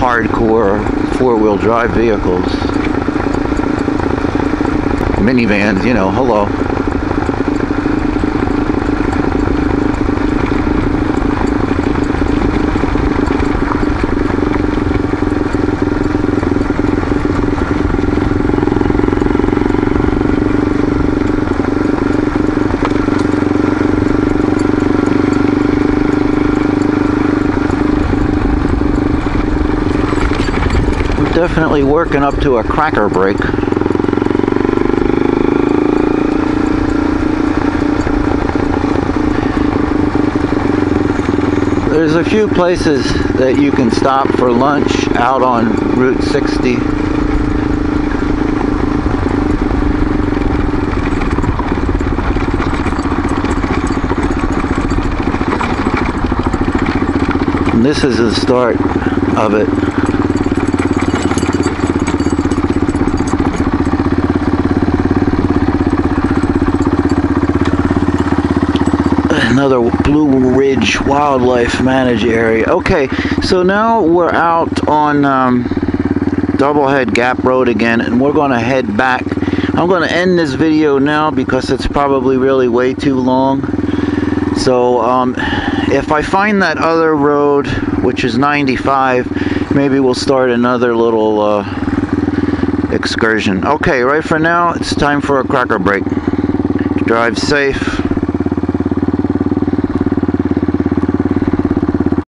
hardcore four-wheel drive vehicles. Minivans, you know, hello. Definitely working up to a cracker break. There's a few places that you can stop for lunch out on Route 60. And this is the start of it. Another Blue Ridge Wildlife Managed Area. Okay, so now we're out on um, Doublehead Gap Road again, and we're going to head back. I'm going to end this video now because it's probably really way too long. So um, if I find that other road, which is 95, maybe we'll start another little uh, excursion. Okay, right for now, it's time for a cracker break. Drive safe.